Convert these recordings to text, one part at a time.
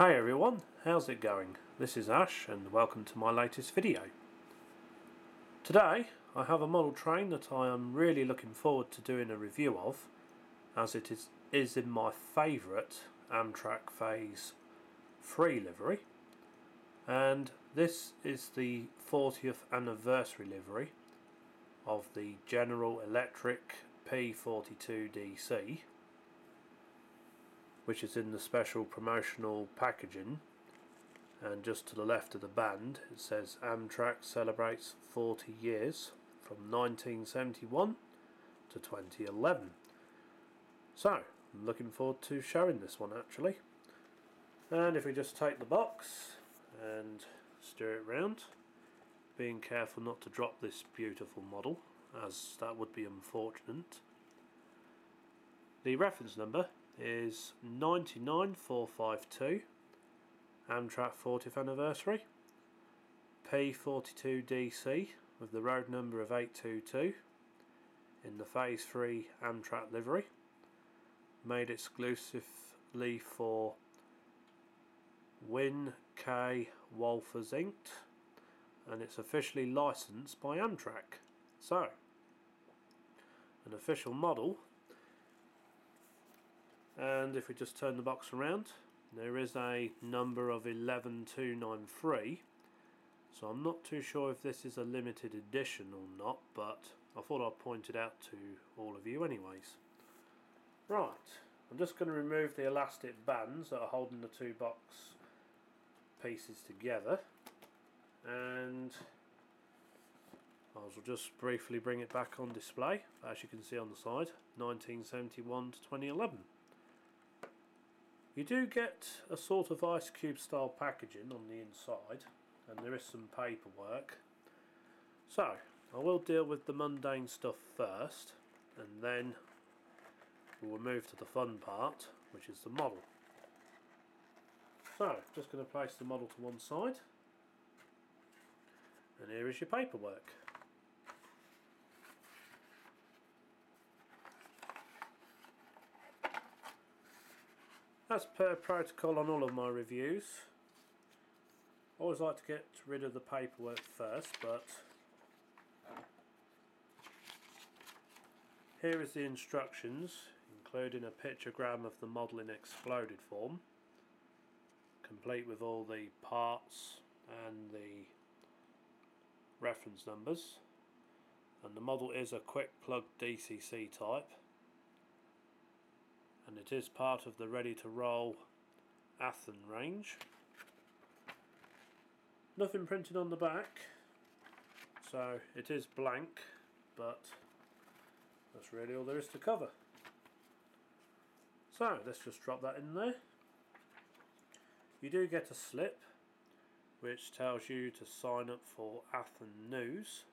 Hey everyone, how's it going? This is Ash and welcome to my latest video. Today I have a model train that I am really looking forward to doing a review of as it is, is in my favourite Amtrak Phase 3 livery and this is the 40th anniversary livery of the General Electric P42DC which is in the special promotional packaging. And just to the left of the band it says Amtrak celebrates 40 years from 1971 to 2011 so I'm looking forward to showing this one actually. And if we just take the box and stir it round being careful not to drop this beautiful model as that would be unfortunate. The reference number is 99452 Amtrak 40th anniversary P42DC with the road number of 822 in the phase 3 Amtrak livery made exclusively for Win K Walthers Inc. and it's officially licensed by Amtrak so an official model and if we just turn the box around there is a number of 11293 so I'm not too sure if this is a limited edition or not but I thought I'd point it out to all of you anyways. Right I'm just going to remove the elastic bands that are holding the two box pieces together. And I will just briefly bring it back on display as you can see on the side 1971 to 2011 you do get a sort of ice cube style packaging on the inside and there is some paperwork. So I will deal with the mundane stuff first and then we'll move to the fun part which is the model. So just going to place the model to one side and here is your paperwork. As per protocol on all of my reviews, I always like to get rid of the paperwork first, but here is the instructions, including a pictogram of the model in exploded form, complete with all the parts and the reference numbers. And the model is a quick plug DCC type and it is part of the ready to roll Athearn range. Nothing printed on the back so it is blank but that's really all there is to cover. So let's just drop that in there. You do get a slip which tells you to sign up for Athearn News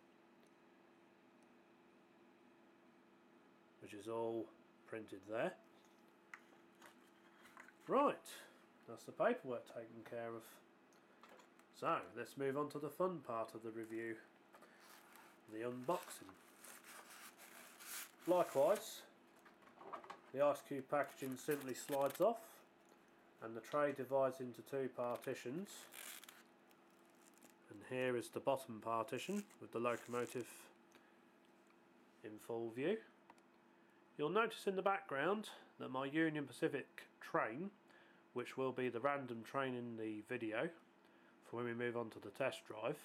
which is all printed there. Right, that's the paperwork taken care of. So, let's move on to the fun part of the review, the unboxing. Likewise, the ice cube packaging simply slides off and the tray divides into two partitions and here is the bottom partition with the locomotive in full view. You'll notice in the background that my Union Pacific train, which will be the random train in the video for when we move on to the test drive,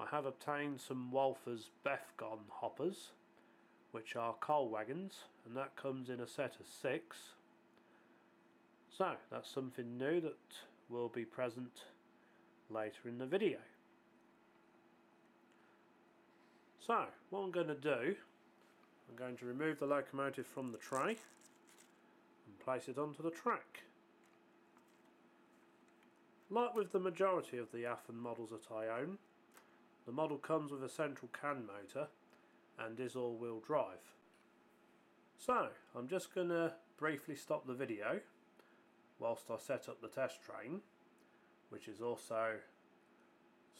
I have obtained some Walthers Bethgon hoppers, which are coal wagons, and that comes in a set of six. So that's something new that will be present later in the video. So what I'm going to do I'm going to remove the locomotive from the tray and place it onto the track. Like with the majority of the Athearn models that I own, the model comes with a central can motor and is all-wheel drive. So, I'm just going to briefly stop the video whilst I set up the test train, which is also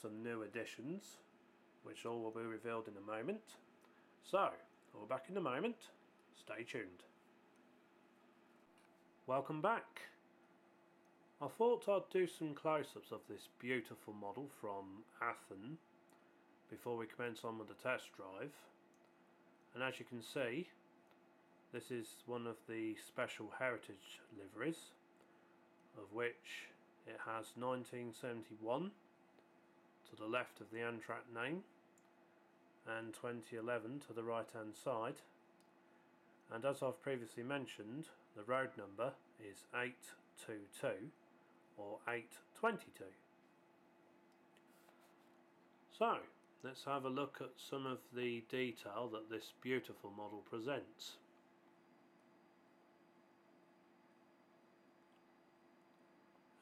some new additions, which all will be revealed in a moment. So, Be back in a moment. Stay tuned. Welcome back. I thought I'd do some close-ups of this beautiful model from Athearn before we commence on with the test drive and as you can see this is one of the special heritage liveries of which it has 1971 to the left of the Amtrak name and 2011 to the right hand side and as I've previously mentioned the road number is 822 or 822. So let's have a look at some of the detail that this beautiful model presents.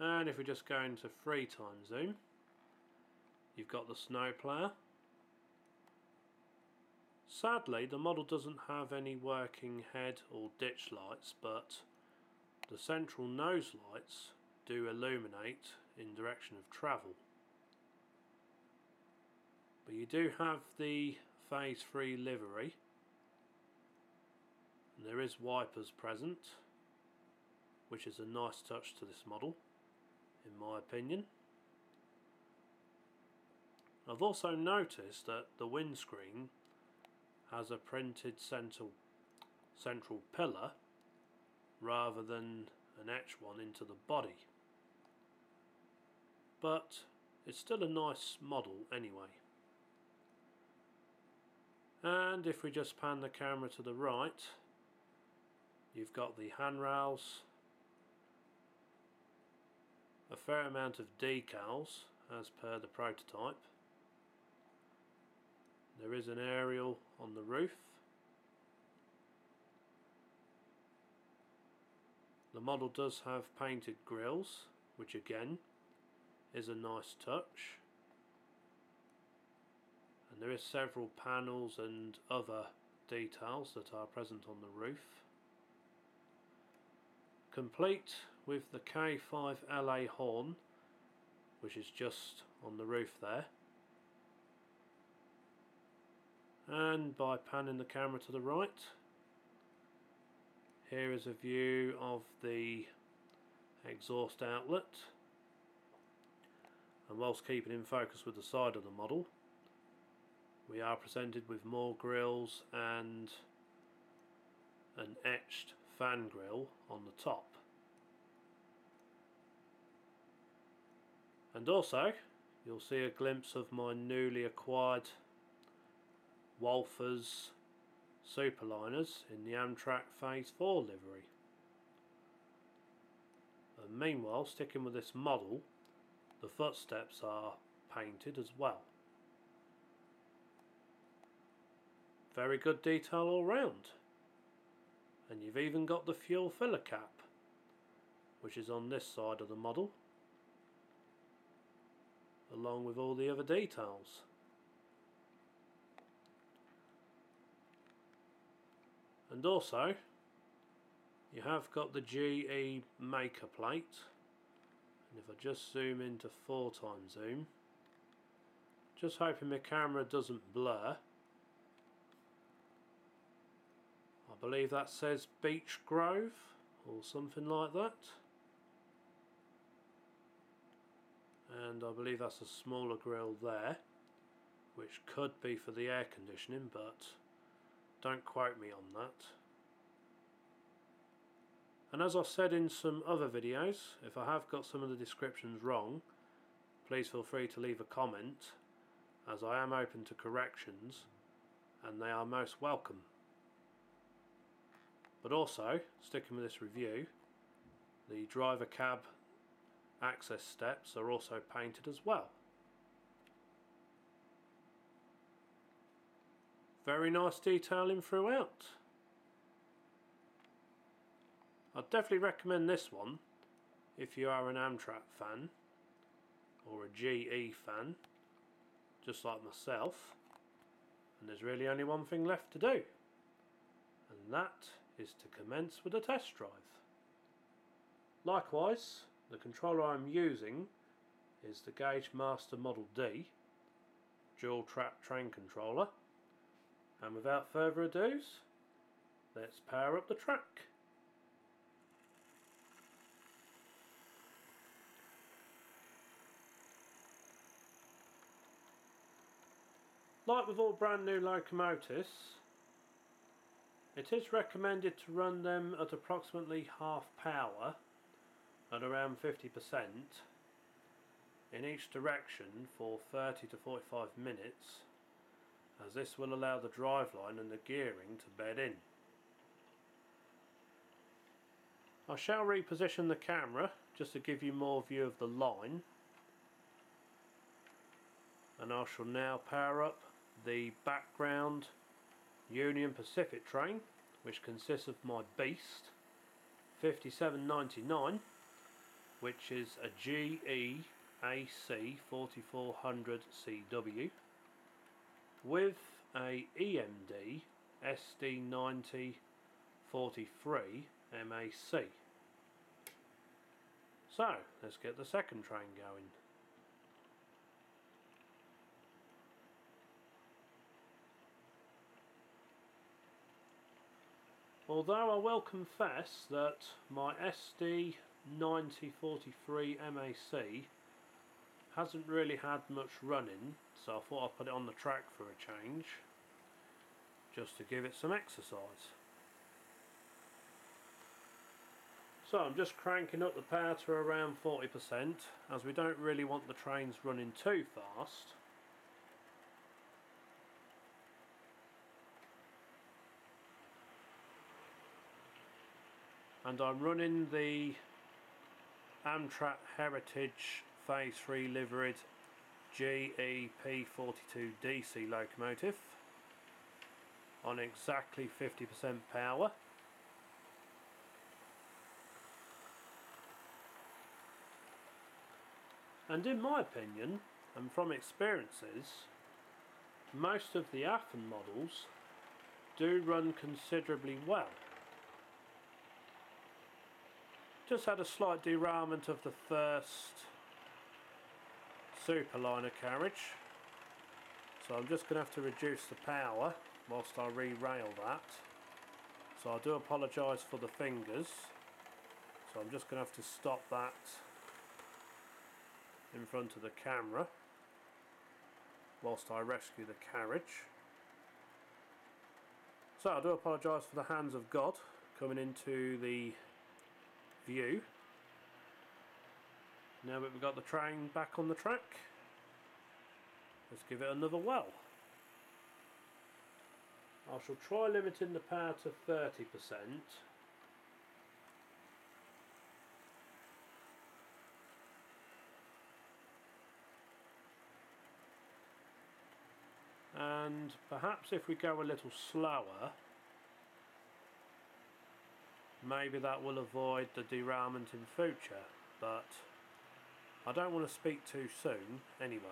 And if we just go into three time zoom, you've got the snow plough. Sadly, the model doesn't have any working head or ditch lights, but the central nose lights do illuminate in direction of travel. But you do have the phase 3 livery. And there is wipers present, which is a nice touch to this model, in my opinion. I've also noticed that the windscreen has a printed central, central pillar rather than an etch one into the body but it's still a nice model anyway. And if we just pan the camera to the right, you've got the handrails, a fair amount of decals as per the prototype. There is an aerial on the roof. The model does have painted grills, which again is a nice touch. And there is several panels and other details that are present on the roof. Complete with the K5 LA horn which is just on the roof there and by panning the camera to the right. Here is a view of the exhaust outlet. And whilst keeping in focus with the side of the model we are presented with more grills and an etched fan grill on the top. And also you'll see a glimpse of my newly acquired Walthers Superliners in the Amtrak Phase 4 livery. And meanwhile, sticking with this model, the footsteps are painted as well. Very good detail all round. And you've even got the fuel filler cap, which is on this side of the model, along with all the other details. And also, you have got the GE maker plate and if I just zoom into four times zoom just hoping my camera doesn't blur. I believe that says Beech Grove or something like that. And I believe that's a smaller grill there which could be for the air conditioning but don't quote me on that and as I've said in some other videos, if I have got some of the descriptions wrong, please feel free to leave a comment, as I am open to corrections, and they are most welcome. But also, sticking with this review, the driver cab access steps are also painted as well. Very nice detailing throughout. I'd definitely recommend this one if you are an Amtrak fan or a GE fan, just like myself. And there's really only one thing left to do, and that is to commence with a test drive. Likewise, the controller I'm using is the Gaugemaster Model D dual track train controller and without further ado, let's power up the track. Like with all brand new locomotives, it is recommended to run them at approximately half power at around 50% in each direction for 30 to 45 minutes as this will allow the driveline and the gearing to bed in. I shall reposition the camera just to give you more view of the line and I shall now power up the background Union Pacific train which consists of my Beast 5799 which is a GE AC 4400 CW with a EMD SD9043 MAC. So, let's get the second train going. Although I will confess that my SD9043 MAC hasn't really had much running so I thought I'd put it on the track for a change just to give it some exercise. So I'm just cranking up the power to around 40% as we don't really want the trains running too fast. And I'm running the Amtrak Heritage Phase 3 liveried GEP42 DC locomotive on exactly 50% power. And in my opinion, and from experiences, most of the Athearn models do run considerably well. Just had a slight derailment of the first superliner carriage. So I'm just going to have to reduce the power whilst I re-rail that. So I do apologise for the fingers. So I'm just going to have to stop that in front of the camera whilst I rescue the carriage. So I do apologise for the hands of God coming into the view now that we've got the train back on the track, let's give it another well. I shall try limiting the power to 30%. And perhaps if we go a little slower, maybe that will avoid the derailment in future, but I don't want to speak too soon anyways.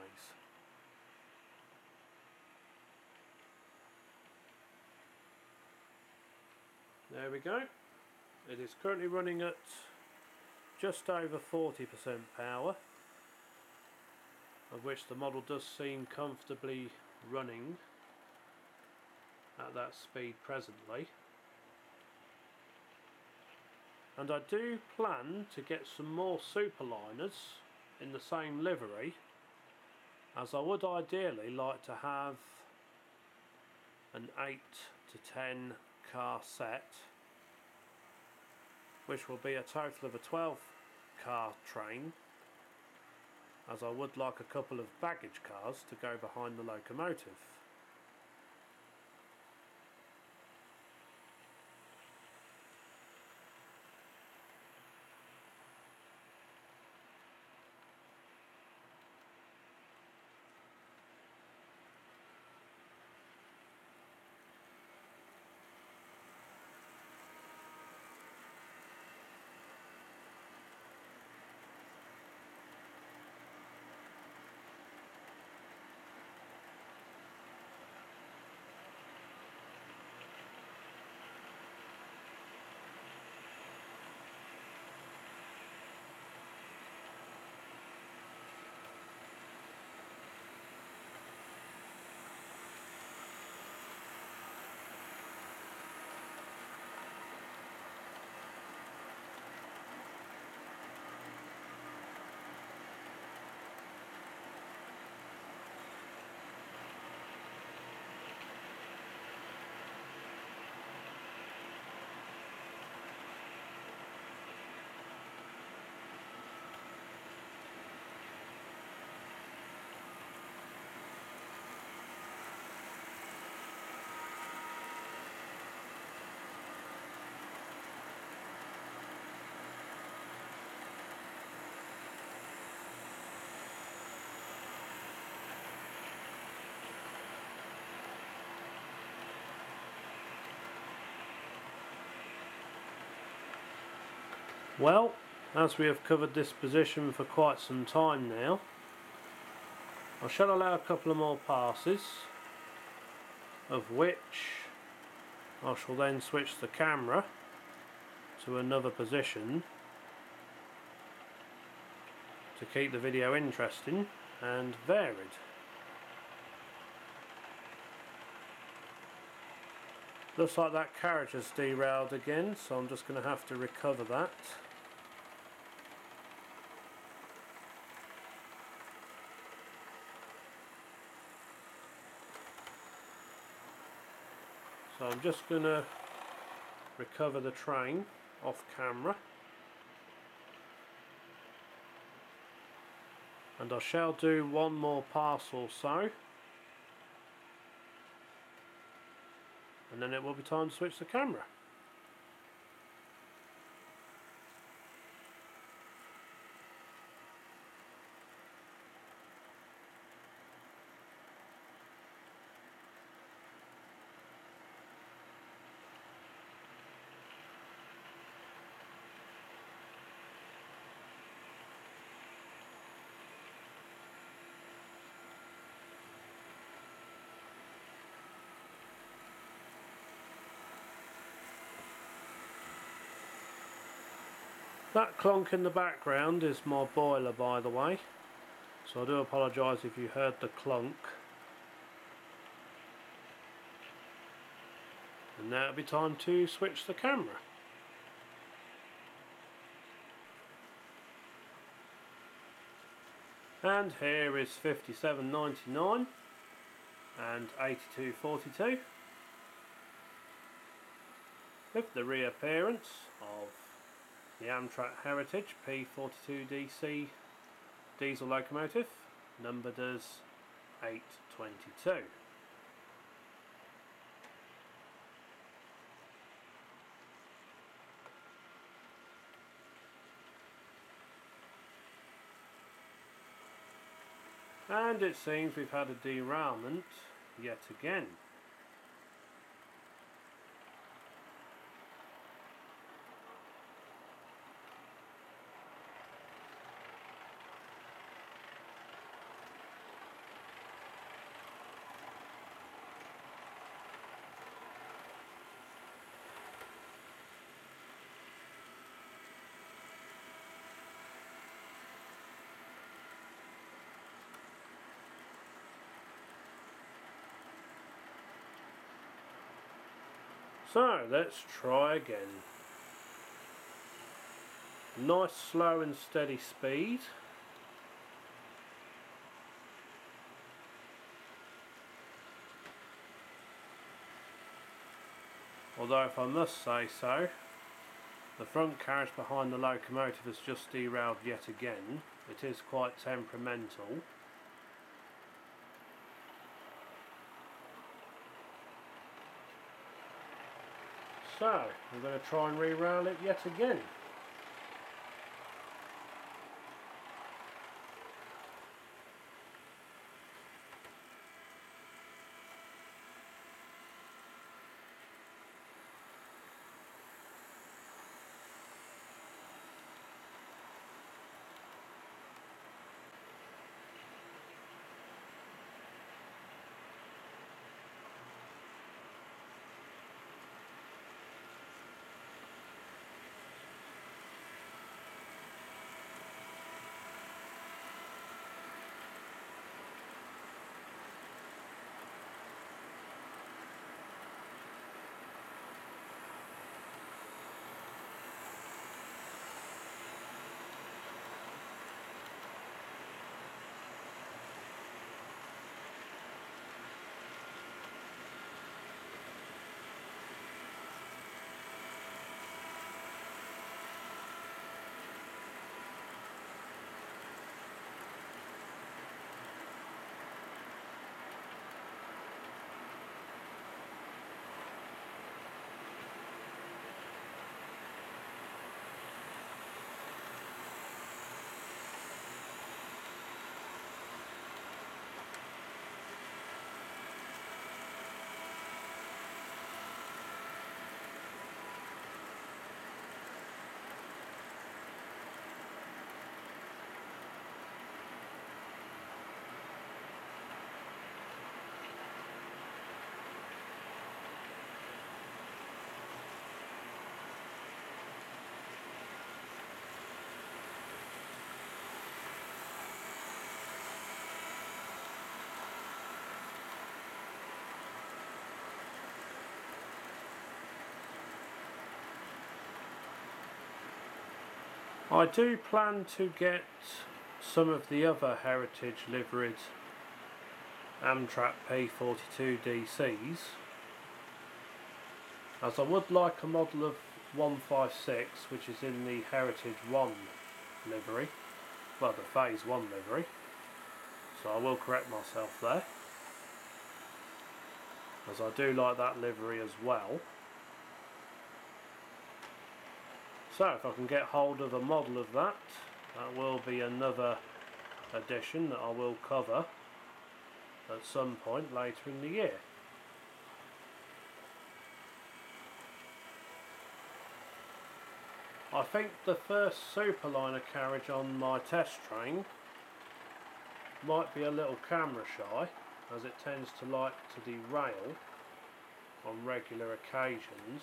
There we go. It is currently running at just over 40% power of which the model does seem comfortably running at that speed presently and I do plan to get some more superliners in the same livery as I would ideally like to have an 8 to 10 car set which will be a total of a 12 car train as I would like a couple of baggage cars to go behind the locomotive. Well, as we have covered this position for quite some time now, I shall allow a couple of more passes, of which I shall then switch the camera to another position to keep the video interesting and varied. Looks like that carriage has derailed again, so I'm just going to have to recover that. I'm just going to recover the train off camera. And I shall do one more pass or so. and then it will be time to switch the camera. That clonk in the background is my boiler by the way. So I do apologise if you heard the clunk and now it'll be time to switch the camera. And here is 57.99 and 82.42 with the reappearance of the Amtrak Heritage P42DC diesel locomotive, numbered as 822. And it seems we've had a derailment yet again. So let's try again. Nice slow and steady speed. Although if I must say so, the front carriage behind the locomotive has just derailed yet again. It is quite temperamental. So, I'm going to try and re-rail it yet again. I do plan to get some of the other heritage liveried Amtrak P42 DCs as I would like a model of 156 which is in the Heritage 1 livery. Well the Phase 1 livery. So I will correct myself there. As I do like that livery as well so if I can get hold of a model of that that will be another addition that I will cover at some point later in the year. I think the first Superliner carriage on my test train might be a little camera shy as it tends to like to derail on regular occasions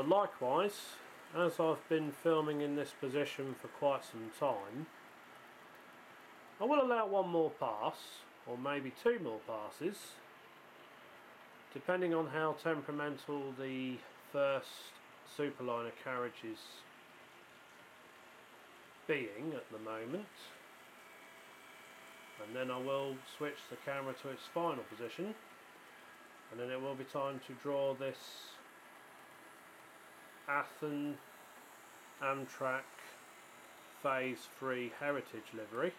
but likewise as I've been filming in this position for quite some time I will allow one more pass or maybe two more passes depending on how temperamental the first superliner carriage is being at the moment. And then I will switch the camera to its final position and then it will be time to draw this Athearn Amtrak Phase 3 Heritage livery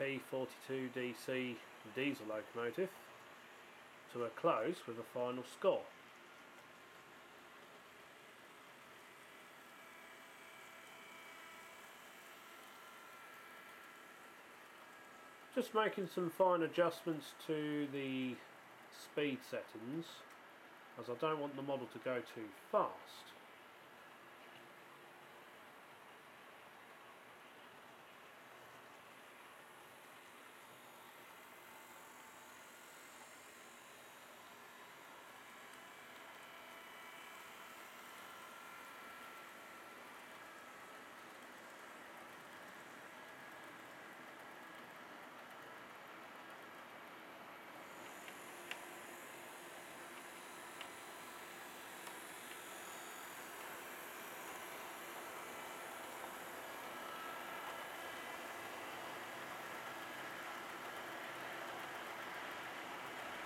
P42DC diesel locomotive to a close with a final score. Just making some fine adjustments to the speed settings as I don't want the model to go too fast.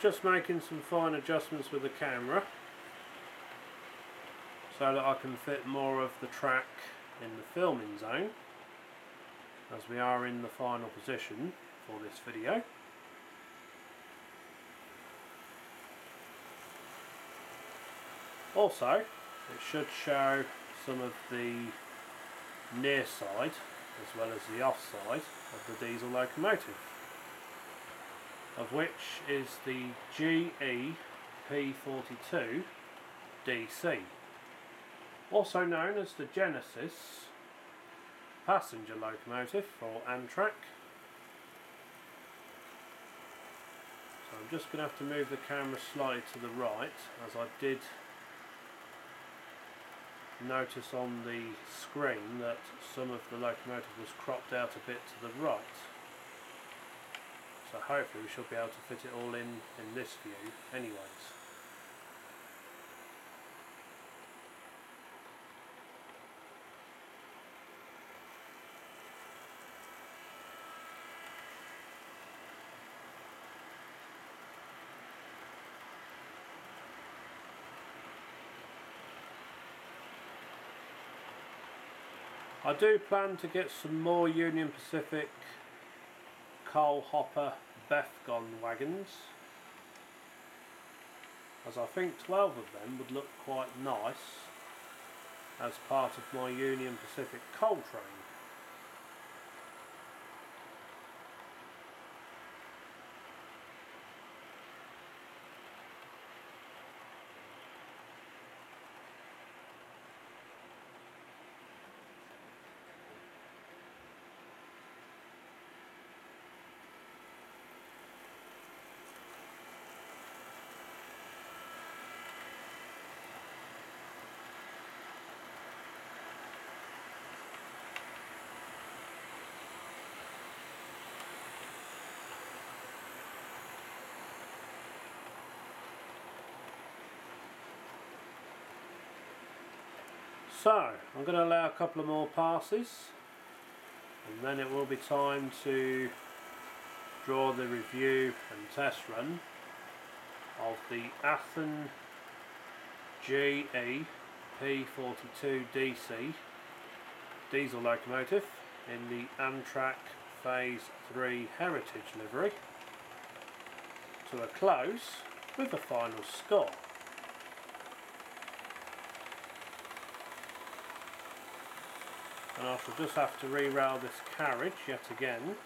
Just making some fine adjustments with the camera so that I can fit more of the track in the filming zone as we are in the final position for this video. Also, it should show some of the near side as well as the off side of the diesel locomotive of which is the GE P42 DC, also known as the Genesis passenger locomotive for Amtrak. So I'm just going to have to move the camera slightly to the right as I did notice on the screen that some of the locomotive was cropped out a bit to the right. So hopefully we should be able to fit it all in in this view anyways. I do plan to get some more Union Pacific coal hopper Bethgon wagons as I think 12 of them would look quite nice as part of my Union Pacific coal train. So, I'm going to allow a couple of more passes and then it will be time to draw the review and test run of the Athearn GE P42 DC diesel locomotive in the Amtrak Phase 3 Heritage livery to a close with the final score. And I shall just have to re-rail this carriage yet again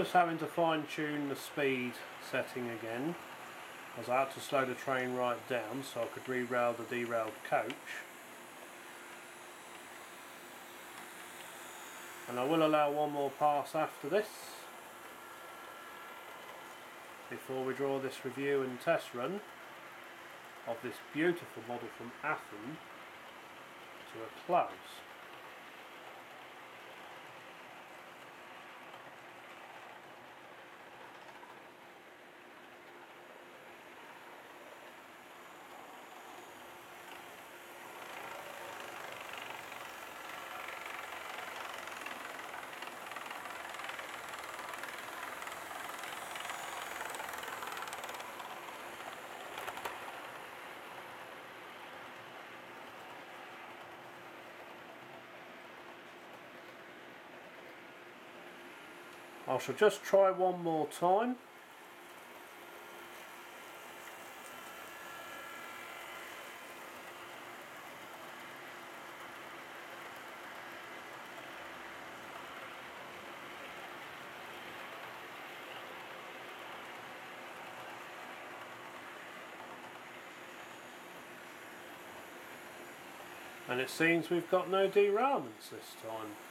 just having to fine tune the speed setting again as I had to slow the train right down so I could re-rail the derailed coach and I will allow one more pass after this before we draw this review and test run of this beautiful model from Athearn's to a close. I shall just try one more time. And it seems we've got no derailments this time.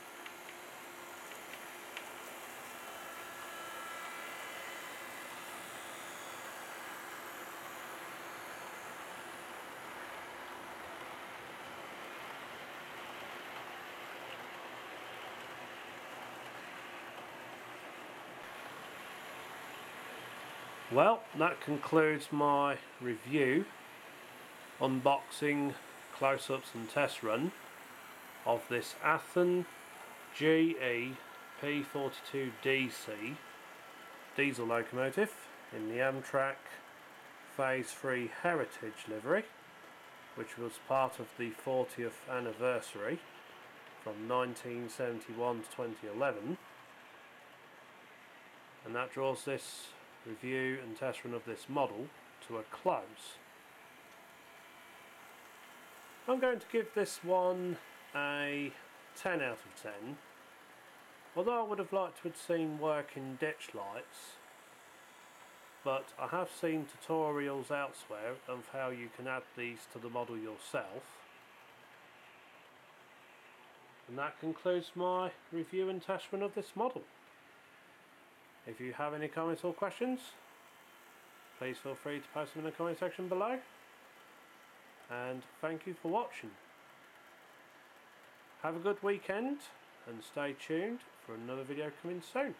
Well, that concludes my review, unboxing, close-ups and test run of this Athearn GE P42 DC diesel locomotive in the Amtrak Phase 3 Heritage livery which was part of the 40th anniversary from 1971 to 2011 and that draws this review and test run of this model to a close. I'm going to give this one a 10 out of 10 although I would have liked to have seen working ditch lights but I have seen tutorials elsewhere of how you can add these to the model yourself and that concludes my review and test run of this model. If you have any comments or questions, please feel free to post them in the comment section below. And thank you for watching. Have a good weekend and stay tuned for another video coming soon.